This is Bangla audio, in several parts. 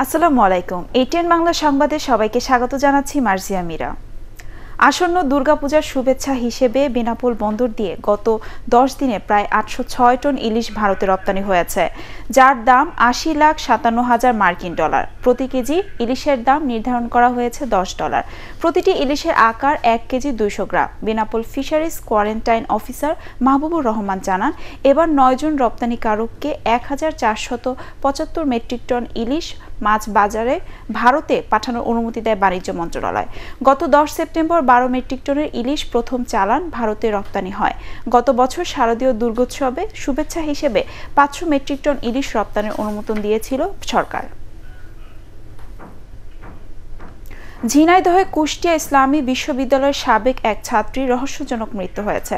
আসসালামু আলাইকুম। এটিএন বাংলা সংবাদে সবাইকে স্বাগত জানাচ্ছি মার্জিয়া মীরা। আসন্ন দুর্গাপূজার শুভেচ্ছা হিসেবে বেনাপোল বন্দর দিয়ে গত দশ দিনে প্রায় আটশো ছয় টন ইলিশ ভারতে রপ্তানি হয়েছে, যার দাম আশি লাখ সাতান্ন হাজার মার্কিন ডলার। প্রতি কেজি ইলিশের দাম নির্ধারণ করা হয়েছে দশ ডলার। প্রতিটি ইলিশের আকার এক কেজি দুইশো gram. Benapole fisheries quarantine officer Mahbubur Rahman জানান, এবার নয়জন রপ্তানিকারককে এক হাজার চারশত পঁচাত্তর মেট্রিক টন ইলিশ মাছ বাজারে ভারতে পাঠানোর অনুমতি দেয় বাণিজ্য মন্ত্রণালয়। গত দশ সেপ্টেম্বর বারো মেট্রিক টনের ইলিশ প্রথম চালান ভারতে রপ্তানি হয়। গত বছর শারদীয় দুর্গোৎসবে শুভেচ্ছা হিসেবে পাঁচশো মেট্রিক টন ইলিশ রপ্তানির অনুমোদন দিয়েছিল সরকার। ঝিনাইদহে কুষ্টিয়া ইসলামী বিশ্ববিদ্যালয়ের সাবেক এক ছাত্রীর রহস্যজনক মৃত্যু হয়েছে।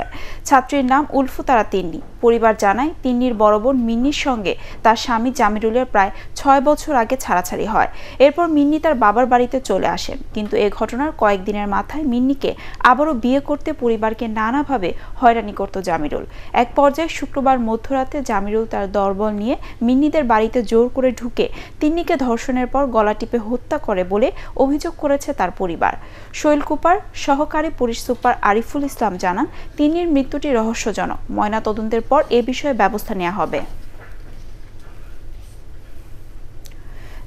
ছাত্রীর নাম উলফুতারা তিন্নি। পরিবার জানায়, তিন্নির বড় বোন মিন্নির সঙ্গে তার স্বামী জামিরুলের প্রায় ছয় বছর আগে ছাড়াছাড়ি হয়। এরপর মিন্নি তার বাবার বাড়িতে চলে আসেন কিন্তু এ ঘটনার কয়েকদিনের মাথায় মিন্নিকে আবারও বিয়ে করতে পরিবারকে নানাভাবে হয়রানি করত জামিরুল। এক পর্যায়ে শুক্রবার মধ্যরাতে জামিরুল তার দরবল নিয়ে মিন্নিদের বাড়িতে জোর করে ঢুকে তিন্নিকে ধর্ষণের পর গলা টিপে হত্যা করে বলে অভিযোগ করে করেছে তার পরিবার। শৈল কুপার, সহকারী পুলিশ সুপার আরিফুল ইসলাম জানান, তিনির মৃত্যুটি রহস্যজনক। ময়নাতদন্তের পর এ বিষয়ে ব্যবস্থা নেওয়া হবে।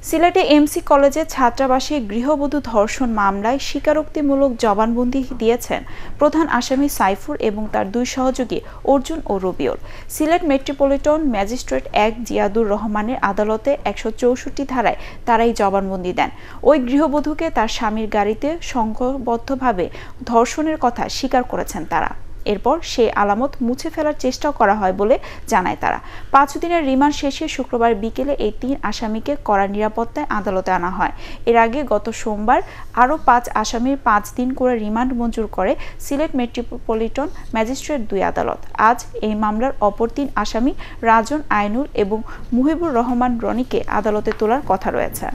সিলেটে এমসি কলেজে ছাত্রাবাসে গৃহবধূ ধর্ষণ মামলায় স্বীকারোক্তিমূলক জবানবন্দি দিয়েছেন প্রধান আসামি সাইফুর এবং তার দুই সহযোগী অর্জুন ও রবিউল। সিলেট মেট্রোপলিটন ম্যাজিস্ট্রেট এক জিয়াদুর রহমানের আদালতে একশো চৌষট্টি ধারায় তারাই জবানবন্দি দেন। ওই গৃহবধূকে তার স্বামীর গাড়িতে সংঘবদ্ধভাবে ধর্ষণের কথা স্বীকার করেছেন তারা। এরপর সে আলামত মুছে ফেলার চেষ্টাও করা হয় বলে জানায় তারা। পাঁচ দিনের রিমান্ড শেষে শুক্রবার বিকেলে এই তিন আসামিকে কড়া নিরাপত্তায় আদালতে আনা হয়। এর আগে গত সোমবার আরও পাঁচ আসামির পাঁচ দিন করে রিমান্ড মঞ্জুর করে সিলেট মেট্রোপলিটন ম্যাজিস্ট্রেট দুই আদালত। আজ এই মামলার অপর তিন আসামি রাজন আইনুল এবং মুহিবুর রহমান রনিকে আদালতে তোলার কথা রয়েছে।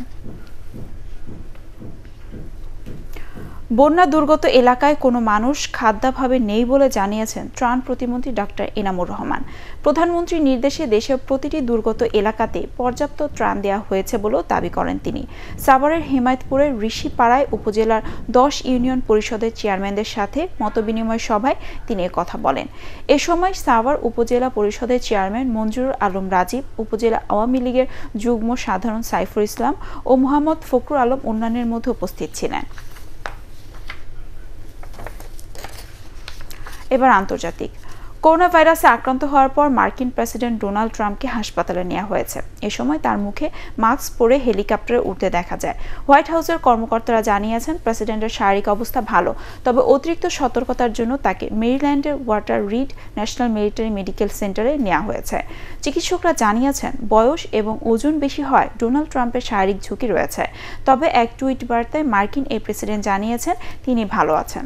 বন্যা দুর্গত এলাকায় কোনো মানুষ খাদ্যাভাবে নেই বলে জানিয়েছেন ত্রাণ প্রতিমন্ত্রী ডাক্তার এনামুর রহমান। প্রধানমন্ত্রীর নির্দেশে দেশের প্রতিটি দুর্গত এলাকাতে পর্যাপ্ত ত্রাণ দেওয়া হয়েছে বলেও দাবি করেন তিনি। সাভারের হেমায়তপুরের ঋষিপাড়ায় উপজেলার দশ ইউনিয়ন পরিষদের চেয়ারম্যানদের সাথে মতবিনিময় সভায় তিনি কথা বলেন। এ সময় সাভার উপজেলা পরিষদের চেয়ারম্যান মঞ্জুর আলম রাজীব, উপজেলা আওয়ামী লীগের যুগ্ম সাধারণ সাইফুল ইসলাম ও মোহাম্মদ ফখরুল আলম অন্যান্যের মধ্যে উপস্থিত ছিলেন। এবার আন্তর্জাতিক। করোনা ভাইরাসে আক্রান্ত হওয়ার পর মার্কিন প্রেসিডেন্ট ডোনাল্ড ট্রাম্পকে হাসপাতালে নেওয়া হয়েছে। এ সময় তার মুখে মাস্ক পরে হেলিকপ্টারে উঠতে দেখা যায়। হোয়াইট হাউসের কর্মকর্তারা জানিয়েছেন, প্রেসিডেন্টের শারীরিক অবস্থা ভালো, তবে অতিরিক্ত সতর্কতার জন্য তাকে মেরিল্যান্ডের Walter Reed national military medical সেন্টারে নেওয়া হয়েছে। চিকিৎসকরা জানিয়েছেন, বয়স এবং ওজন বেশি হয় ডোনাল্ড ট্রাম্পের শারীরিক ঝুঁকি রয়েছে। তবে এক টুইট বার্তায় মার্কিন এই প্রেসিডেন্ট জানিয়েছেন, তিনি ভালো আছেন।